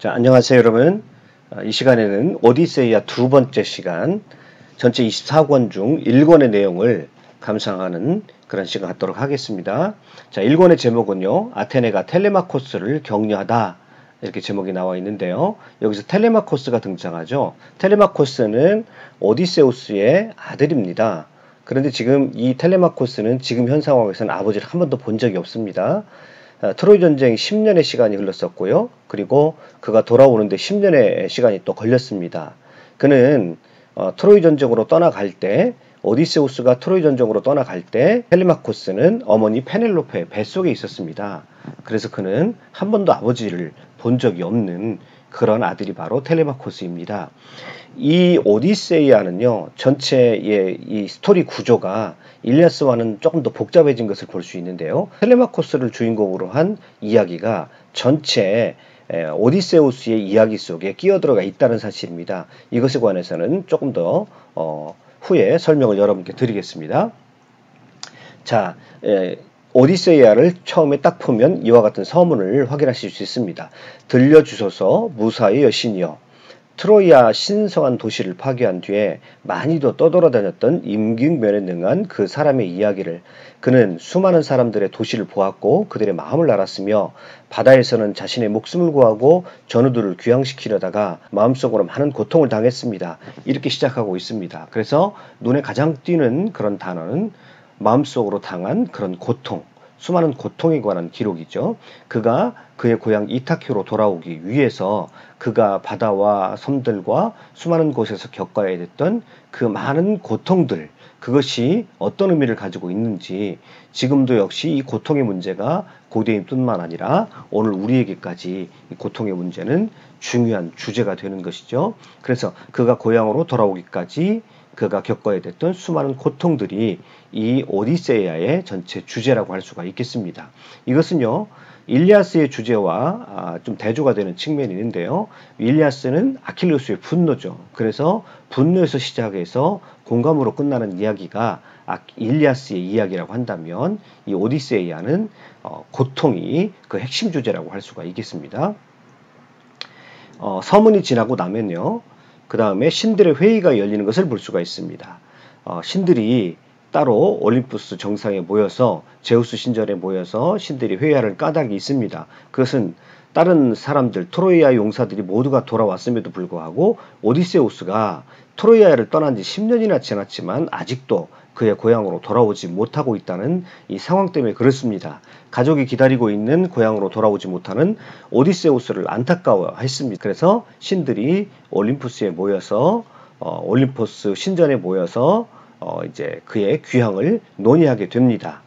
자, 안녕하세요, 여러분. 아, 이 시간에는 오디세이아 두 번째 시간, 전체 24권 중 1권의 내용을 감상하는 그런 시간 갖도록 하겠습니다. 자, 1권의 제목은요, 아테네가 텔레마코스를 격려하다. 이렇게 제목이 나와 있는데요. 여기서 텔레마코스가 등장하죠. 텔레마코스는 오디세우스의 아들입니다. 그런데 지금 이 텔레마코스는 지금 현 상황에서는 아버지를 한 번도 본 적이 없습니다. 어, 트로이 전쟁 10년의 시간이 흘렀었고요. 그리고 그가 돌아오는데 10년의 시간이 또 걸렸습니다. 그는 어, 트로이 전쟁으로 떠나갈 때 오디세우스가 트로이 전쟁으로 떠나갈 때 텔레마코스는 어머니 페넬로페 뱃속에 있었습니다. 그래서 그는 한 번도 아버지를 본 적이 없는 그런 아들이 바로 텔레마코스입니다. 이 오디세이아는요, 전체의 이 스토리 구조가 일리아스와는 조금 더 복잡해진 것을 볼 수 있는데요. 텔레마코스를 주인공으로 한 이야기가 전체 오디세우스의 이야기 속에 끼어들어가 있다는 사실입니다. 이것에 관해서는 조금 더 어, 후에 설명을 여러분께 드리겠습니다. 자, 에, 오디세이아를 처음에 딱 보면 이와 같은 서문을 확인하실 수 있습니다. 들려주소서 무사의 여신이여 트로이아 신성한 도시를 파괴한 뒤에 많이도 떠돌아다녔던 임기응변에 능한 그 사람의 이야기를 그는 수많은 사람들의 도시를 보았고 그들의 마음을 알았으며 바다에서는 자신의 목숨을 구하고 전우들을 귀향시키려다가 마음속으로 많은 고통을 당했습니다. 이렇게 시작하고 있습니다. 그래서 눈에 가장 띄는 그런 단어는 마음속으로 당한 그런 고통, 수많은 고통에 관한 기록이죠. 그가 그의 고향 이타큐로 돌아오기 위해서 그가 바다와 섬들과 수많은 곳에서 겪어야 됐던 그 많은 고통들, 그것이 어떤 의미를 가지고 있는지 지금도 역시 이 고통의 문제가 고대인뿐만 아니라 오늘 우리에게까지 이 고통의 문제는 중요한 주제가 되는 것이죠. 그래서 그가 고향으로 돌아오기까지 그가 겪어야 됐던 수많은 고통들이 이 오디세이아의 전체 주제라고 할 수가 있겠습니다. 이것은요, 일리아스의 주제와 아, 좀 대조가 되는 측면이 있는데요. 일리아스는 아킬레스의 분노죠. 그래서 분노에서 시작해서 공감으로 끝나는 이야기가 아, 일리아스의 이야기라고 한다면 이 오디세이아는 어, 고통이 그 핵심 주제라고 할 수가 있겠습니다. 어, 서문이 지나고 나면요. 그 다음에 신들의 회의가 열리는 것을 볼 수가 있습니다. 어, 신들이 따로 올림푸스 정상에 모여서 제우스 신전에 모여서 신들이 회의하는 까닭이 있습니다. 그것은 다른 사람들 트로이아 용사들이 모두가 돌아왔음에도 불구하고 오디세우스가 트로이아를 떠난 지 10년이나 지났지만 아직도 그의 고향으로 돌아오지 못하고 있다는 이 상황 때문에 그렇습니다. 가족이 기다리고 있는 고향으로 돌아오지 못하는 오디세우스를 안타까워했습니다. 그래서 신들이 올림푸스에 모여서 어, 올림포스 신전에 모여서 어, 이제 그의 귀향을 논의하게 됩니다.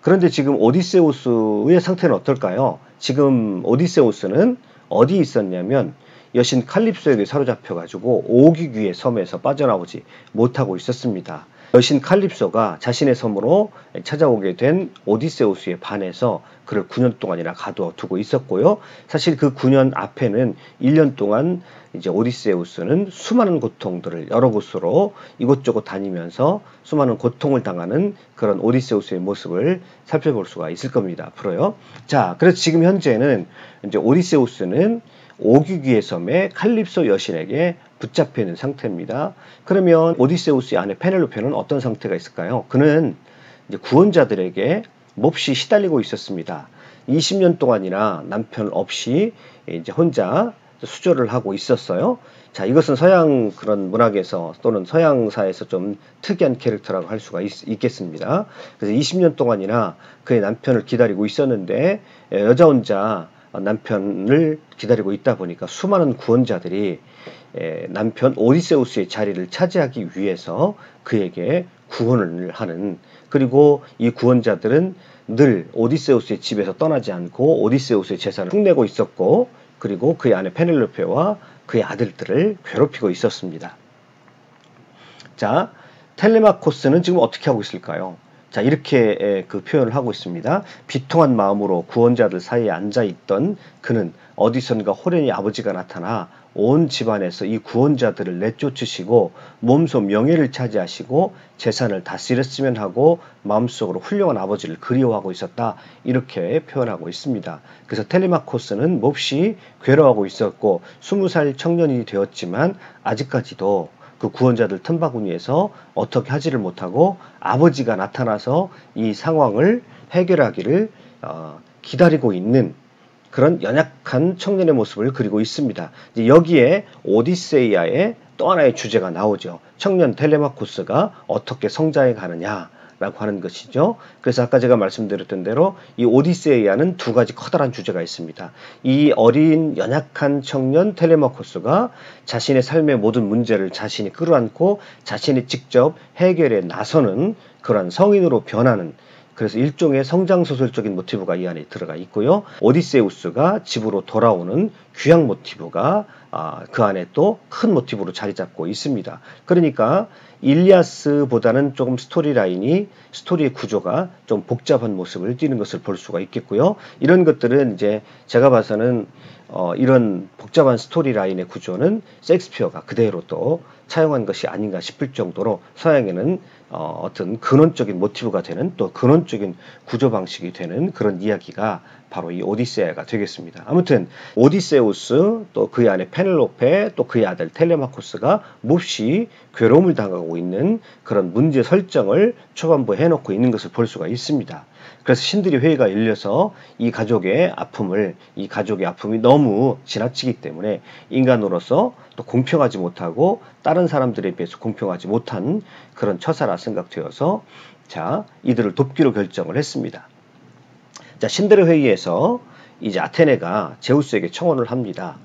그런데 지금 오디세우스의 상태는 어떨까요? 지금 오디세우스는 어디 있었냐면 여신 칼립소에게 사로잡혀가지고 오기귀의 섬에서 빠져나오지 못하고 있었습니다. 여신 칼립소가 자신의 섬으로 찾아오게 된 오디세우스에 반해서 그를 9년 동안이나 가두어 두고 있었고요. 사실 그 9년 앞에는 1년 동안 이제 오디세우스는 수많은 고통들을 여러 곳으로 이곳저곳 다니면서 수많은 고통을 당하는 그런 오디세우스의 모습을 살펴볼 수가 있을 겁니다. 앞으로요. 자, 그래서 지금 현재는 이제 오디세우스는 오기귀의 섬에 칼립소 여신에게 붙잡혀 있는 상태입니다. 그러면 오디세우스의 아내 페넬로페는 어떤 상태가 있을까요? 그는 구원자들에게 몹시 시달리고 있었습니다. 20년 동안이나 남편 없이 이제 혼자 수조를 하고 있었어요. 자, 이것은 서양 그런 문학에서 또는 서양사에서 좀 특이한 캐릭터라고 할 수가 있, 겠습니다 그래서 20년 동안이나 그의 남편을 기다리고 있었는데 여자 혼자 남편을 기다리고 있다 보니까 수많은 구원자들이 남편 오디세우스의 자리를 차지하기 위해서 그에게 구원을 하는 그리고 이 구원자들은 늘 오디세우스의 집에서 떠나지 않고 오디세우스의 재산을 흉내고 있었고 그리고 그의 아내 페넬로페와 그의 아들들을 괴롭히고 있었습니다. 자, 텔레마코스는 지금 어떻게 하고 있을까요? 자, 이렇게 그 표현을 하고 있습니다. 비통한 마음으로 구원자들 사이에 앉아 있던 그는 어디선가 호련히 아버지가 나타나 온 집안에서 이 구원자들을 내쫓으시고 몸소 명예를 차지하시고 재산을 다스렸으면 하고 마음속으로 훌륭한 아버지를 그리워하고 있었다. 이렇게 표현하고 있습니다. 그래서 텔레마코스는 몹시 괴로워하고 있었고 20살 청년이 되었지만 아직까지도 그 구원자들 틈바구니에서 어떻게 하지를 못하고 아버지가 나타나서 이 상황을 해결하기를 어, 기다리고 있는 그런 연약한 청년의 모습을 그리고 있습니다. 여기에 오디세이아의 또 하나의 주제가 나오죠. 청년 텔레마코스가 어떻게 성장해 가느냐. 라고 하는 것이죠. 그래서 아까 제가 말씀드렸던 대로 이 오디세이아는 두 가지 커다란 주제가 있습니다. 이 어린 연약한 청년 텔레마코스가 자신의 삶의 모든 문제를 자신이 끌어안고 자신이 직접 해결에 나서는 그런 성인으로 변하는 그래서 일종의 성장소설적인 모티브가 이 안에 들어가 있고요. 오디세우스가 집으로 돌아오는 귀향 모티브가 아, 그 안에 또 큰 모티브로 자리 잡고 있습니다. 그러니까 일리아스보다는 조금 스토리 라인이 스토리의 구조가 좀 복잡한 모습을 띠는 것을 볼 수가 있겠고요. 이런 것들은 이제 제가 봐서는 어, 이런 복잡한 스토리 라인의 구조는 섹스피어가 그대로 또 차용한 것이 아닌가 싶을 정도로 서양에는 어, 어떤 근원적인 모티브가 되는 또 근원적인 구조 방식이 되는 그런 이야기가 바로 이 오디세이아가 되겠습니다. 아무튼 오디세우스 또 그의 아내 페넬로페 또 그의 아들 텔레마코스가 몹시 괴로움을 당하고 있는 그런 문제 설정을 초반부에 해놓고 있는 것을 볼 수가 있습니다. 그래서 신들이 회의가 열려서 이 가족의 아픔을 이 가족의 아픔이 너무 지나치기 때문에 인간으로서 또 공평하지 못하고 다른 사람들에 비해서 공평하지 못한 그런 처사라 생각되어서 자 이들을 돕기로 결정을 했습니다. 자 신들의 회의에서 이제 아테네가 제우스에게 청원을 합니다.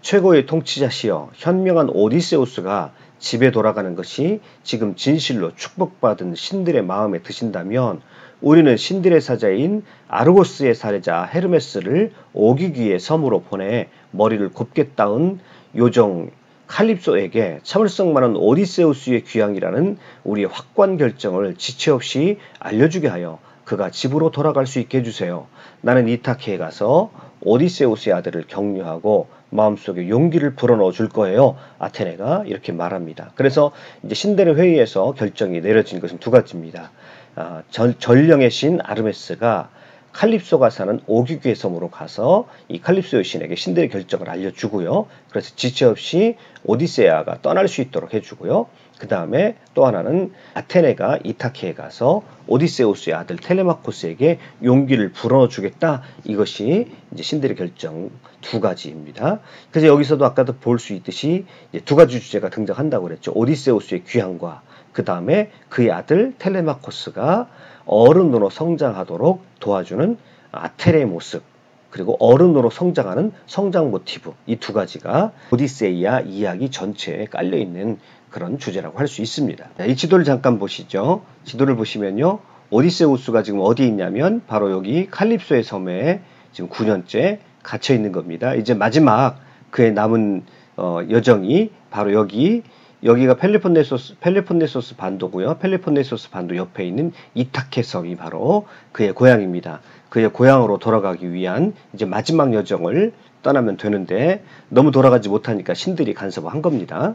최고의 통치자시여 현명한 오디세우스가 집에 돌아가는 것이 지금 진실로 축복받은 신들의 마음에 드신다면 우리는 신들의 사자인 아르고스의 사례자 헤르메스를 오기기의 섬으로 보내 머리를 곱게 따은 요정 칼립소에게 참을성 많은 오디세우스의 귀향이라는 우리의 확관 결정을 지체 없이 알려주게 하여 그가 집으로 돌아갈 수 있게 해주세요. 나는 이타케에 가서 오디세우스의 아들을 격려하고 마음속에 용기를 불어넣어 줄 거예요. 아테네가 이렇게 말합니다. 그래서 이제 신대의 회의에서 결정이 내려진 것은 두 가지입니다. 아, 전, 전령의 신 아르메스가 칼립소가 사는 오기귀의 섬으로 가서 이 칼립소 여신에게 신들의 결정을 알려주고요. 그래서 지체 없이 오디세아가 떠날 수 있도록 해주고요. 그 다음에 또 하나는 아테네가 이타케에 가서 오디세우스의 아들 텔레마코스에게 용기를 불어주겠다. 이것이 이제 신들의 결정 두 가지입니다. 그래서 여기서도 아까도 볼 수 있듯이 두 가지 주제가 등장한다고 그랬죠. 오디세우스의 귀향과 그 다음에 그의 아들 텔레마코스가 어른으로 성장하도록 도와주는 아테레의 모습 그리고 어른으로 성장하는 성장 모티브 이 두 가지가 오디세이아 이야기 전체에 깔려 있는 그런 주제라고 할 수 있습니다. 이 지도를 잠깐 보시죠. 지도를 보시면요. 오디세우스가 지금 어디 있냐면 바로 여기 칼립소의 섬에 지금 9년째 갇혀 있는 겁니다. 이제 마지막 그의 남은 어, 여정이 바로 여기 여기가 펠로폰네소스, 펠로폰네소스 반도고요. 펠로폰네소스 반도 옆에 있는 이타케 섬이 바로 그의 고향입니다. 그의 고향으로 돌아가기 위한 이제 마지막 여정을 떠나면 되는데 너무 돌아가지 못하니까 신들이 간섭을 한 겁니다.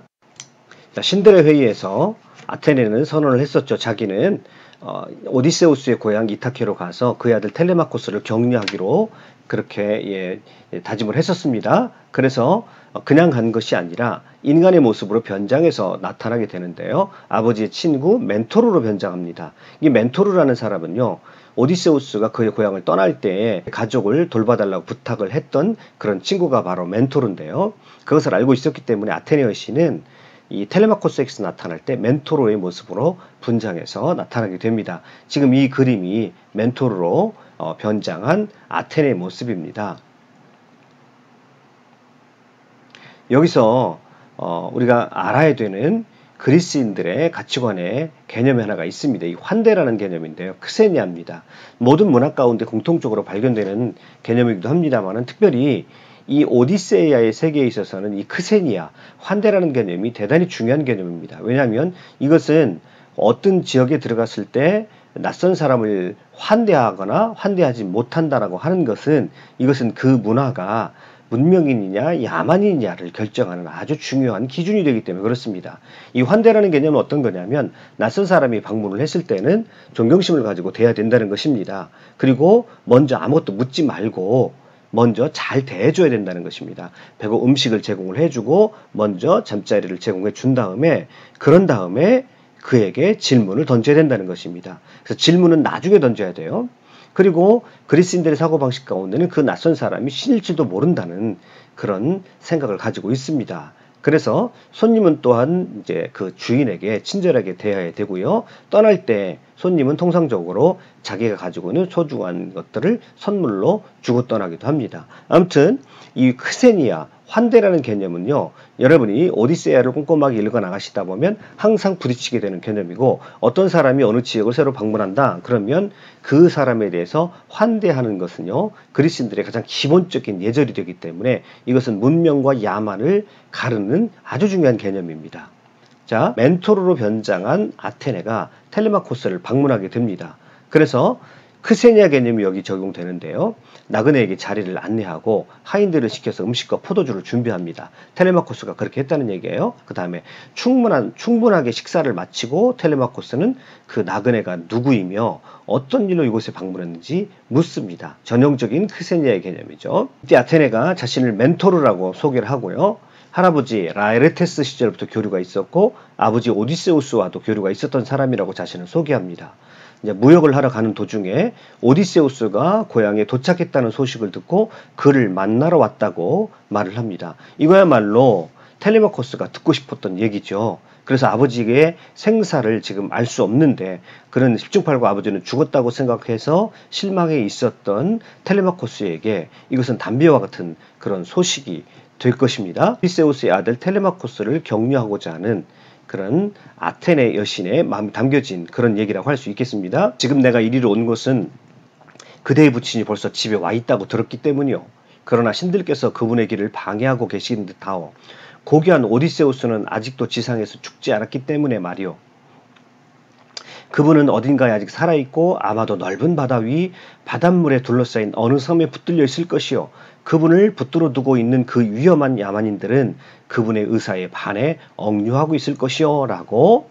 자, 신들의 회의에서 아테네는 선언을 했었죠. 자기는 어, 오디세우스의 고향 이타케로 가서 그의 아들 텔레마코스를 격려하기로 그렇게 예, 다짐을 했었습니다. 그래서 그냥 간 것이 아니라 인간의 모습으로 변장해서 나타나게 되는데요. 아버지의 친구 멘토르로 변장합니다. 이 멘토르라는 사람은요. 오디세우스가 그의 고향을 떠날 때 가족을 돌봐달라고 부탁을 했던 그런 친구가 바로 멘토르인데요. 그것을 알고 있었기 때문에 아테네어 씨는 이 텔레마코스엑스 나타날 때 멘토로의 모습으로 분장해서 나타나게 됩니다. 지금 이 그림이 멘토르로 어, 변장한 아테네의 모습입니다. 여기서 어, 우리가 알아야 되는 그리스인들의 가치관의 개념이 하나가 있습니다. 이 환대라는 개념인데요. 크세니아입니다. 모든 문학 가운데 공통적으로 발견되는 개념이기도 합니다만 특별히 이 오디세이아의 세계에 있어서는 이 크세니아, 환대라는 개념이 대단히 중요한 개념입니다. 왜냐하면 이것은 어떤 지역에 들어갔을 때 낯선 사람을 환대하거나 환대하지 못한다라고 하는 것은 이것은 그 문화가 문명인이냐 야만인이냐를 결정하는 아주 중요한 기준이 되기 때문에 그렇습니다. 이 환대라는 개념은 어떤 거냐면 낯선 사람이 방문을 했을 때는 존경심을 가지고 대해야 된다는 것입니다. 그리고 먼저 아무것도 묻지 말고 먼저 잘 대해줘야 된다는 것입니다. 배고 음식을 제공을 해주고 먼저 잠자리를 제공해 준 다음에 그런 다음에 그에게 질문을 던져야 된다는 것입니다. 그래서 질문은 나중에 던져야 돼요. 그리고 그리스인들의 사고방식 가운데는 그 낯선 사람이 신일지도 모른다는 그런 생각을 가지고 있습니다. 그래서 손님은 또한 이제 그 주인에게 친절하게 대해야 되고요. 떠날 때 손님은 통상적으로 자기가 가지고 있는 소중한 것들을 선물로 주고 떠나기도 합니다. 아무튼 이 크세니아 환대라는 개념은요. 여러분이 오디세아를 꼼꼼하게 읽어 나가시다 보면 항상 부딪히게 되는 개념이고 어떤 사람이 어느 지역을 새로 방문한다 그러면 그 사람에 대해서 환대하는 것은요. 그리스인들의 가장 기본적인 예절이 되기 때문에 이것은 문명과 야만을 가르는 아주 중요한 개념입니다. 자, 멘토르로 변장한 아테네가 텔레마코스를 방문하게 됩니다. 그래서 크세니아 개념이 여기 적용되는데요. 나그네에게 자리를 안내하고 하인들을 시켜서 음식과 포도주를 준비합니다. 텔레마코스가 그렇게 했다는 얘기예요. 그 다음에 충분한 충분하게 식사를 마치고 텔레마코스는 그 나그네가 누구이며 어떤 일로 이곳에 방문했는지 묻습니다. 전형적인 크세니아의 개념이죠. 이때 아테네가 자신을 멘토르라고 소개를 하고요. 할아버지 라에르테스 시절부터 교류가 있었고 아버지 오디세우스와도 교류가 있었던 사람이라고 자신을 소개합니다. 이제 무역을 하러 가는 도중에 오디세우스가 고향에 도착했다는 소식을 듣고 그를 만나러 왔다고 말을 합니다. 이거야말로 텔레마코스가 듣고 싶었던 얘기죠. 그래서 아버지의 생사를 지금 알 수 없는데 그런 10중8구 아버지는 죽었다고 생각해서 실망해 있었던 텔레마코스에게 이것은 담배와 같은 그런 소식이 될 것입니다. 피세우스의 아들 텔레마코스를 격려하고자 하는 그런 아테네 여신의 마음이 담겨진 그런 얘기라고 할 수 있겠습니다. 지금 내가 이리로 온 것은 그대의 부친이 벌써 집에 와 있다고 들었기 때문이요. 그러나 신들께서 그분의 길을 방해하고 계신 듯하오. 고귀한 오디세우스는 아직도 지상에서 죽지 않았기 때문에 말이오. 그분은 어딘가에 아직 살아있고 아마도 넓은 바다 위 바닷물에 둘러싸인 어느 섬에 붙들려 있을 것이요. 그분을 붙들어 두고 있는 그 위험한 야만인들은 그분의 의사에 반해 억류하고 있을 것이요. 라고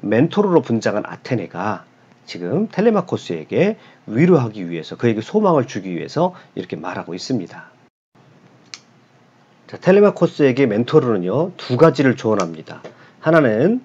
멘토르로 분장한 아테네가 지금 텔레마코스에게 위로하기 위해서 그에게 소망을 주기 위해서 이렇게 말하고 있습니다. 자, 텔레마코스에게 멘토르는요 두 가지를 조언합니다. 하나는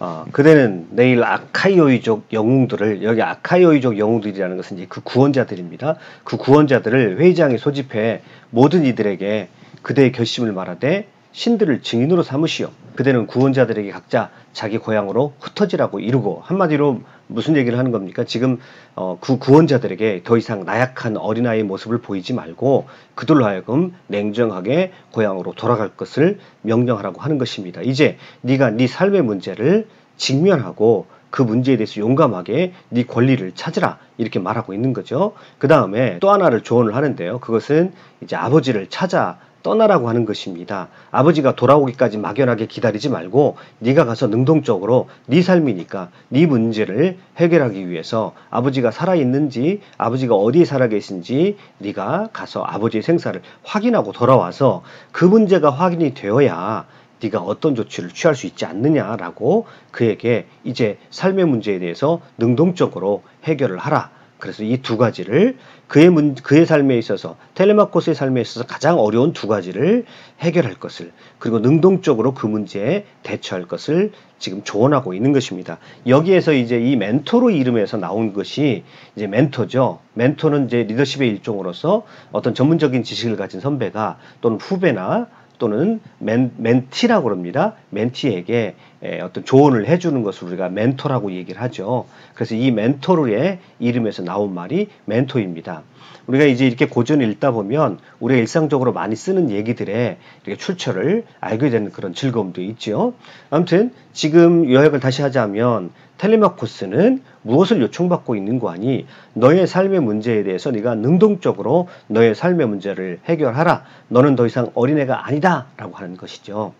어, 그대는 내일 아카이오이족 영웅들을 여기 아카이오이족 영웅들이라는 것은 이제 그 구원자들입니다. 그 구원자들을 회의장에 소집해 모든 이들에게 그대의 결심을 말하되 신들을 증인으로 삼으시오. 그대는 구원자들에게 각자 자기 고향으로 흩어지라고 이루고 한마디로 무슨 얘기를 하는 겁니까? 지금 어, 그 구원자들에게 더 이상 나약한 어린아이의 모습을 보이지 말고 그들로 하여금 냉정하게 고향으로 돌아갈 것을 명령하라고 하는 것입니다. 이제 네가 네 삶의 문제를 직면하고 그 문제에 대해서 용감하게 네 권리를 찾으라 이렇게 말하고 있는 거죠. 그 다음에 또 하나를 조언을 하는데요. 그것은 이제 아버지를 찾아 떠나라고 하는 것입니다. 아버지가 돌아오기까지 막연하게 기다리지 말고 네가 가서 능동적으로 네 삶이니까 네 문제를 해결하기 위해서 아버지가 살아 있는지 아버지가 어디에 살아 계신지 네가 가서 아버지의 생사를 확인하고 돌아와서 그 문제가 확인이 되어야 네가 어떤 조치를 취할 수 있지 않느냐라고 그에게 이제 삶의 문제에 대해서 능동적으로 해결을 하라. 그래서 이 두 가지를 그의 문, 그의 삶에 있어서 텔레마코스의 삶에 있어서 가장 어려운 두 가지를 해결할 것을 그리고 능동적으로 그 문제에 대처할 것을 지금 조언하고 있는 것입니다. 여기에서 이제 이 멘토로 이름에서 나온 것이 이제 멘토죠. 멘토는 이제 리더십의 일종으로서 어떤 전문적인 지식을 가진 선배가 또는 후배나 또는 멘, 멘티라고 그럽니다. 멘티에게 어떤 조언을 해주는 것을 우리가 멘토라고 얘기를 하죠. 그래서 이 멘토르의 이름에서 나온 말이 멘토입니다. 우리가 이제 이렇게 고전을 읽다 보면 우리가 일상적으로 많이 쓰는 얘기들에 이렇게 출처를 알게 되는 그런 즐거움도 있죠. 아무튼 지금 요약을 다시 하자면 텔레마코스는 무엇을 요청받고 있는 거 아니 너의 삶의 문제에 대해서 네가 능동적으로 너의 삶의 문제를 해결하라. 너는 더 이상 어린애가 아니다. 라고 하는 것이죠.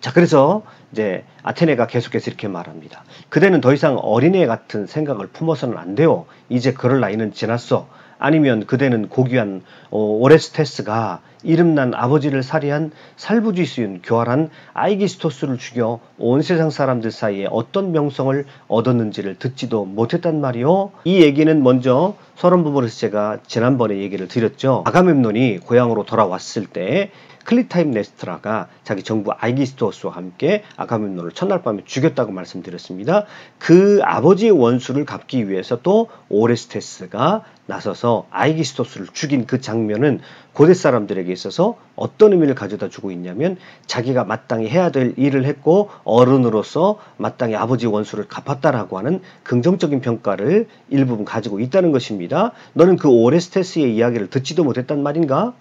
자, 그래서 이제 아테네가 계속해서 이렇게 말합니다. 그대는 더 이상 어린애 같은 생각을 품어서는 안 돼요. 이제 그럴 나이는 지났어. 아니면 그대는 고귀한 어, 오레스테스가 이름난 아버지를 살해한 살부지수인 교활한 아이기스토스를 죽여 온 세상 사람들 사이에 어떤 명성을 얻었는지를 듣지도 못했단 말이오. 이 얘기는 먼저 서론 부분에서 제가 지난번에 얘기를 드렸죠. 아가멤논이 고향으로 돌아왔을 때 클리타임네스트라가 자기 정부 아이기스토스와 함께 아가멤논을 첫날 밤에 죽였다고 말씀드렸습니다. 그 아버지의 원수를 갚기 위해서 또 오레스테스가 나서서 아이기스토스를 죽인 그 장면은 고대 사람들에게 있어서 어떤 의미를 가져다 주고 있냐면 자기가 마땅히 해야 될 일을 했고 어른으로서 마땅히 아버지 원수를 갚았다라고 하는 긍정적인 평가를 일부분 가지고 있다는 것입니다. 너는 그 오레스테스의 이야기를 듣지도 못했단 말인가?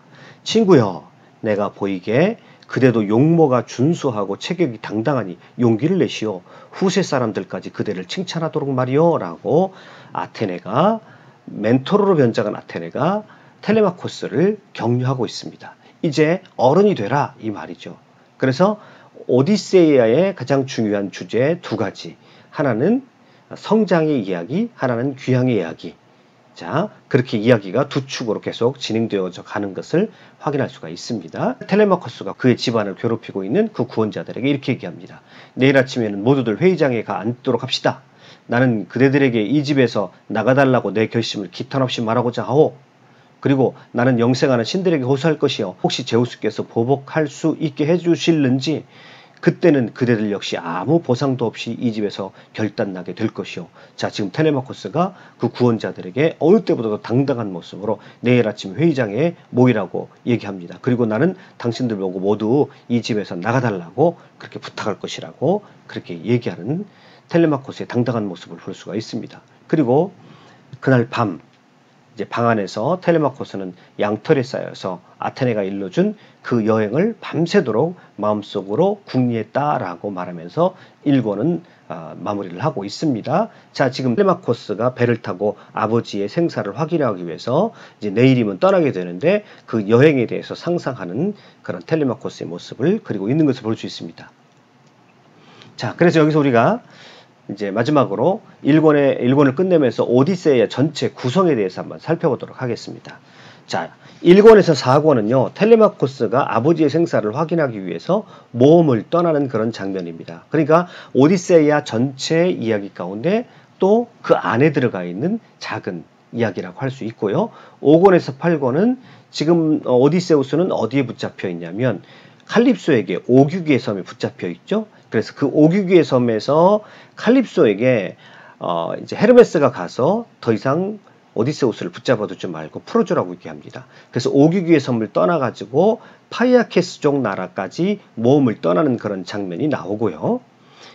친구여, 내가 보이게 그대도 용모가 준수하고 체격이 당당하니 용기를 내시오. 후세 사람들까지 그대를 칭찬하도록 말이오. 라고 아테네가 멘토로로 변장한 아테네가 텔레마코스를 격려하고 있습니다. 이제 어른이 되라 이 말이죠. 그래서 오디세이아의 가장 중요한 주제 두 가지. 하나는 성장의 이야기, 하나는 귀향의 이야기. 자, 그렇게 이야기가 두 축으로 계속 진행되어져 가는 것을 확인할 수가 있습니다. 텔레마커스가 그의 집안을 괴롭히고 있는 그 구원자들에게 이렇게 얘기합니다. 내일 아침에는 모두들 회의장에 가 앉도록 합시다. 나는 그대들에게 이 집에서 나가달라고 내 결심을 기탄 없이 말하고자 하오. 그리고 나는 영생하는 신들에게 호소할 것이요. 혹시 제우스께서 보복할 수 있게 해주실는지 그때는 그대들 역시 아무 보상도 없이 이 집에서 결단나게 될 것이요. 자, 지금 텔레마코스가 그 구원자들에게 어느 때보다도 당당한 모습으로 내일 아침 회의장에 모이라고 얘기합니다. 그리고 나는 당신들 보고 모두 이 집에서 나가달라고 그렇게 부탁할 것이라고 그렇게 얘기하는 텔레마코스의 당당한 모습을 볼 수가 있습니다. 그리고 그날 밤 이제 방 안에서 텔레마코스는 양털에 쌓여서 아테네가 일러준 그 여행을 밤새도록 마음속으로 궁리했다라고 말하면서 일권은 어, 마무리를 하고 있습니다. 자, 지금 텔레마코스가 배를 타고 아버지의 생사를 확인하기 위해서 이제 내일이면 떠나게 되는데 그 여행에 대해서 상상하는 그런 텔레마코스의 모습을 그리고 있는 것을 볼 수 있습니다. 자, 그래서 여기서 우리가 이제 마지막으로 1권의 1권을 끝내면서 오디세이의 전체 구성에 대해서 한번 살펴보도록 하겠습니다. 자, 1권에서 4권은요, 텔레마코스가 아버지의 생사를 확인하기 위해서 모험을 떠나는 그런 장면입니다. 그러니까 오디세이아 전체 이야기 가운데 또 그 안에 들어가 있는 작은 이야기라고 할 수 있고요. 5권에서 8권은 지금 오디세우스는 어디에 붙잡혀 있냐면 칼립소에게 오규기의 섬에 붙잡혀 있죠. 그래서 그 오규기의 섬에서 칼립소에게 어 이제 헤르메스가 가서 더 이상 오디세우스를 붙잡아 두지 말고 풀어주라고 얘기합니다. 그래서 오규기의 섬을 떠나가지고 파이아케스족 나라까지 모험을 떠나는 그런 장면이 나오고요.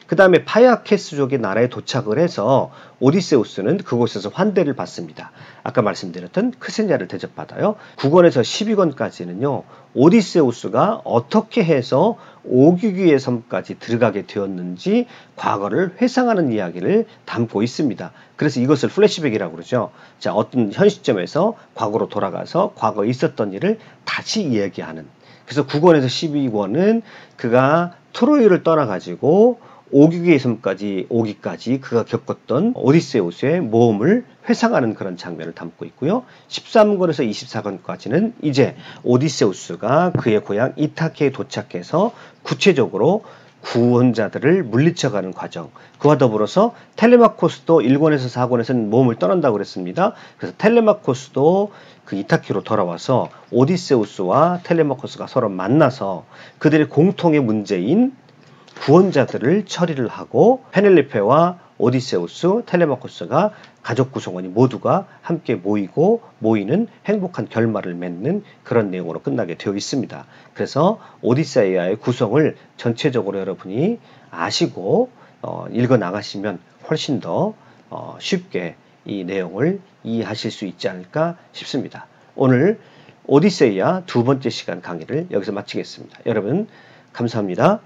그 다음에 파야케스족의 나라에 도착을 해서 오디세우스는 그곳에서 환대를 받습니다. 아까 말씀드렸던 크세냐를 대접받아요. 9권에서 12권까지는요. 오디세우스가 어떻게 해서 오규기의 섬까지 들어가게 되었는지 과거를 회상하는 이야기를 담고 있습니다. 그래서 이것을 플래시백이라고 그러죠. 자, 어떤 현 시점에서 과거로 돌아가서 과거에 있었던 일을 다시 이야기하는. 그래서 9권에서 12권은 그가 트로이를 떠나가지고 오기의 섬까지 오기까지 그가 겪었던 오디세우스의 모험을 회상하는 그런 장면을 담고 있고요. 13권에서 24권까지는 이제 오디세우스가 그의 고향 이타케에 도착해서 구체적으로 구원자들을 물리쳐가는 과정. 그와 더불어서 텔레마코스도 1권에서 4권에서는 모험을 떠난다고 그랬습니다. 그래서 텔레마코스도 그 이타키로 돌아와서 오디세우스와 텔레마코스가 서로 만나서 그들의 공통의 문제인 구원자들을 처리를 하고 페넬리페와 오디세우스, 텔레마코스가 가족 구성원이 모두가 함께 모이고 모이는 행복한 결말을 맺는 그런 내용으로 끝나게 되어 있습니다. 그래서 오디세이아의 구성을 전체적으로 여러분이 아시고 어, 읽어 나가시면 훨씬 더 어, 쉽게 이 내용을 이해하실 수 있지 않을까 싶습니다. 오늘 오디세이아 두 번째 시간 강의를 여기서 마치겠습니다. 여러분 감사합니다.